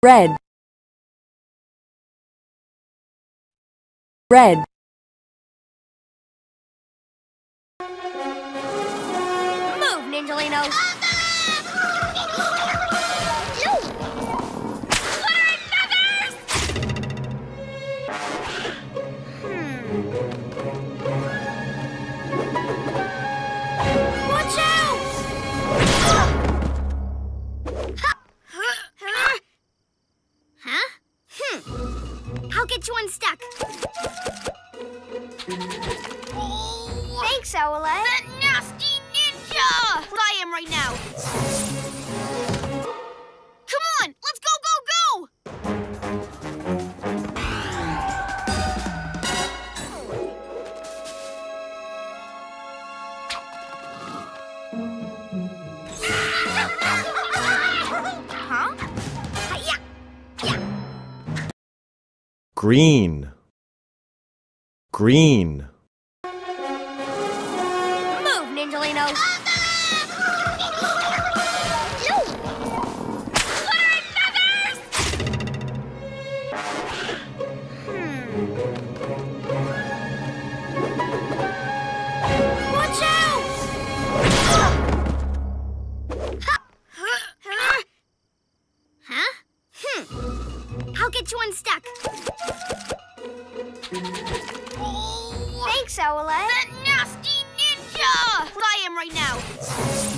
red red Move, Ninjalinos! Get you unstuck. Thanks, Owlette. Green green Move, Ninjalinos! I'll get you unstuck. Oh. Thanks, Owlette. The nasty ninja! I am right now.